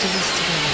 do this together.